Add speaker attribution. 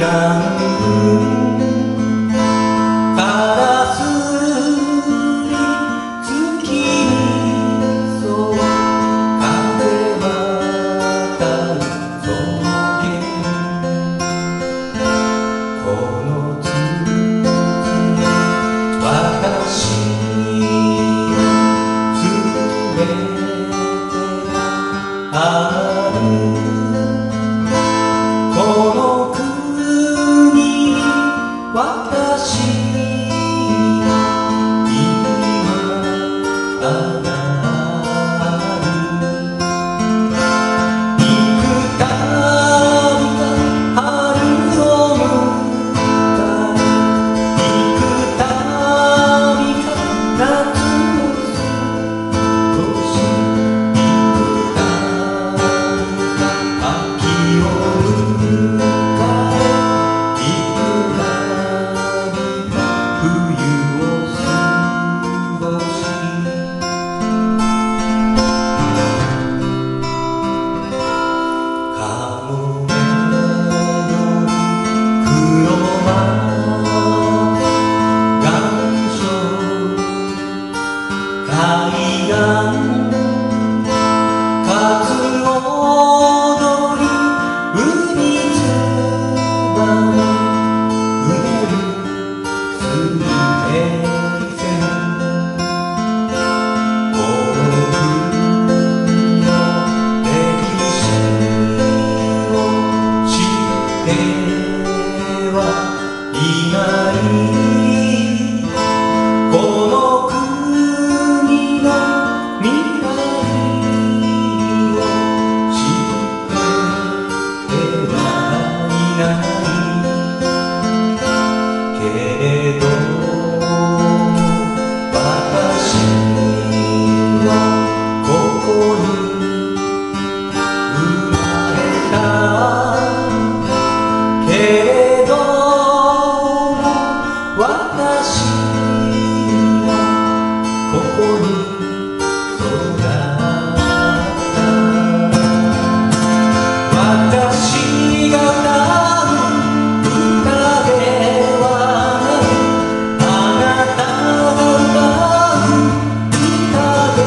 Speaker 1: 相思。rừng ô